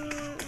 Mm.